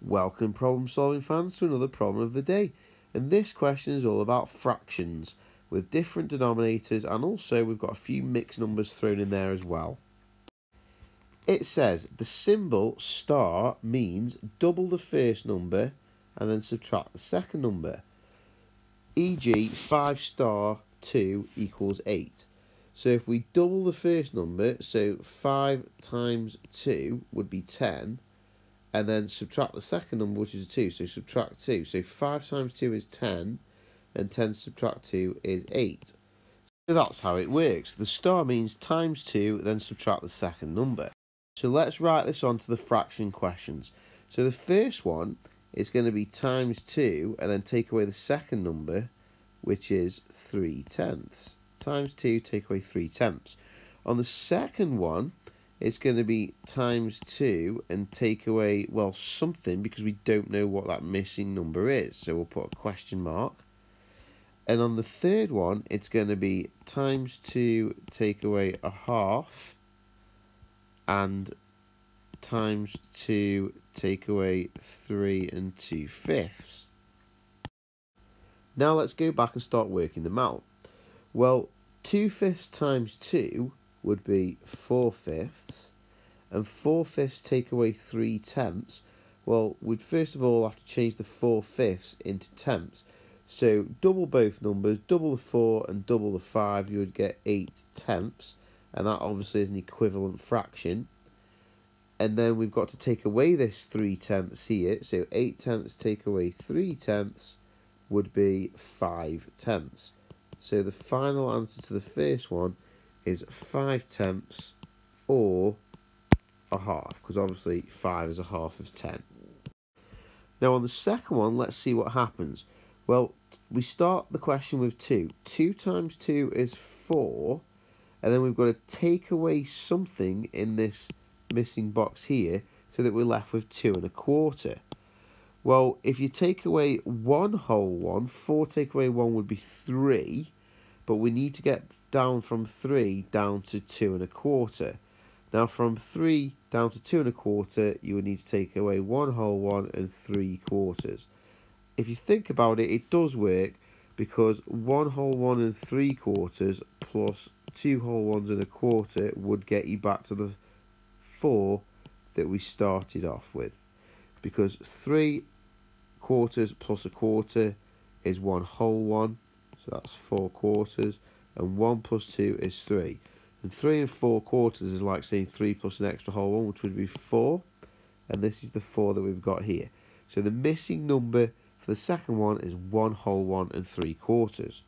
Welcome, problem solving fans, to another problem of the day. And this question is all about fractions with different denominators, and also we've got a few mixed numbers thrown in there as well. It says the symbol star means double the first number and then subtract the second number. E.g., 5 star 2 equals 8. So if we double the first number, so 5 times 2 would be 10, and then subtract the second number, which is 2. So subtract 2. So 5 times 2 is 10, and 10 subtract 2 is 8. So that's how it works. The star means times 2, then subtract the second number. So let's write this onto the fraction questions. So the first one is going to be times 2, and then take away the second number, which is 3 tenths. Times 2, take away 3 tenths. On the second one, it's going to be times 2 and take away, well, something because we don't know what that missing number is. So we'll put a question mark. And on the third one, it's going to be times 2 take away a half and times 2 take away 3 and 2 fifths. Now let's go back and start working them out. Well, 2 fifths times 2 would be 4 fifths, and 4 fifths take away 3 tenths. Well, we'd first of all have to change the 4 fifths into tenths. So double both numbers, double the 4 and double the 5, you would get 8 tenths, and that obviously is an equivalent fraction. And then we've got to take away this 3 tenths here, so 8 tenths take away 3 tenths would be 5 tenths. So the final answer to the first one is 5 tenths or a half, because obviously 5 is a half of 10. Now on the second one, let's see what happens. Well, we start the question with 2. 2 times 2 is 4, and then we've got to take away something in this missing box here so that we're left with 2 and a quarter. Well, if you take away one whole one, 4 take away 1 would be 3, but we need to get down from 3 down to 2 and a quarter. Now from 3 down to 2 and a quarter, you would need to take away 1 whole 1 and 3 quarters. If you think about it, it does work because 1 whole 1 and 3 quarters plus 2 whole 1s and a quarter would get you back to the 4 that we started off with. Because 3 quarters plus a quarter is 1 whole 1, so that's 4 quarters and 1 plus 2 is 3. And 3 and 4 quarters is like saying 3 plus an extra whole 1, which would be 4. And this is the 4 that we've got here. So the missing number for the second one is 1 whole 1 and 3 quarters.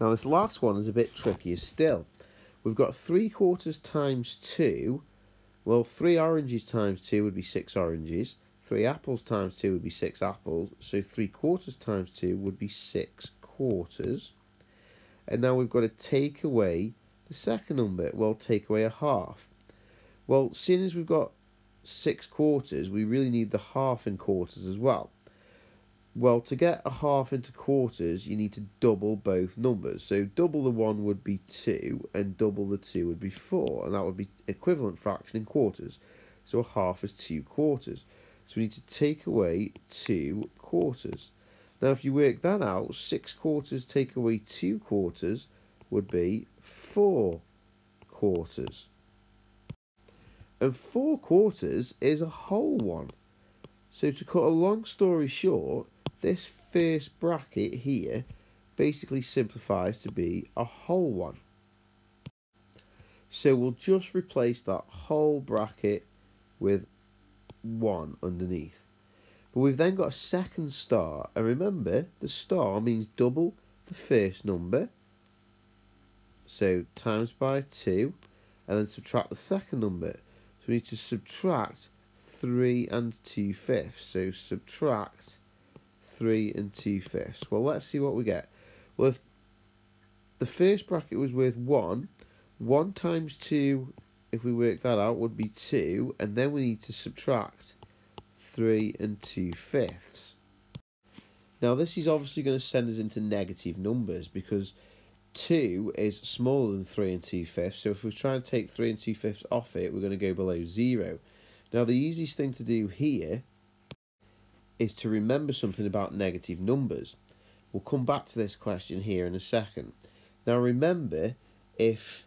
Now this last one is a bit trickier still. We've got 3 quarters times 2. Well, 3 oranges times 2 would be 6 oranges. 3 apples times 2 would be 6 apples. So 3 quarters times 2 would be 6 quarters. And now we've got to take away the second number. Well, take away a half. Well, seeing as we've got six quarters, we really need the half in quarters as well. Well, to get a half into quarters, you need to double both numbers. So double the 1 would be 2, and double the 2 would be 4, and that would be equivalent fraction in quarters. So a half is 2 quarters. So we need to take away 2 quarters. Now, if you work that out, 6 quarters take away 2 quarters would be 4 quarters. And 4 quarters is a whole one. So to cut a long story short, this first bracket here basically simplifies to be a whole one. So we'll just replace that whole bracket with 1 underneath. But we've then got a second star. And remember, the star means double the first number. So times by 2. And then subtract the second number. So we need to subtract 3 and 2 fifths. So subtract 3 and 2 fifths. Well, let's see what we get. Well, if the first bracket was worth 1, 1 times 2, if we work that out, would be 2. And then we need to subtract 3 and 2 fifths. Now this is obviously going to send us into negative numbers because 2 is smaller than 3 and 2 fifths. So if we try and take 3 and 2 fifths off it, we're going to go below 0. Now the easiest thing to do here is to remember something about negative numbers. We'll come back to this question here in a second. Now remember, if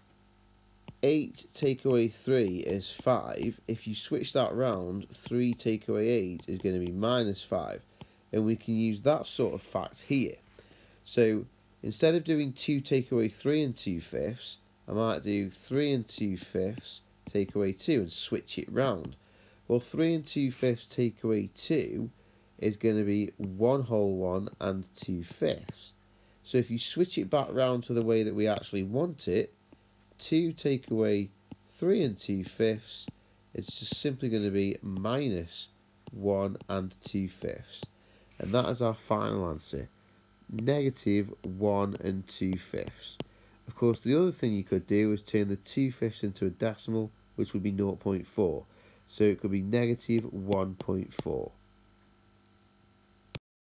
8 take away 3 is 5, if you switch that round, 3 take away 8 is going to be minus 5. And we can use that sort of fact here. So instead of doing 2 take away 3 and 2 fifths, I might do 3 and 2 fifths take away 2 and switch it round. Well, 3 and 2 fifths take away 2 is going to be 1 whole 1 and 2 fifths. So if you switch it back round to the way that we actually want it, 2 take away 3 and 2 fifths, it's just simply going to be minus 1 and 2 fifths. And that is our final answer, negative 1 and 2 fifths. Of course, the other thing you could do is turn the 2 fifths into a decimal, which would be 0.4. So it could be negative 1.4.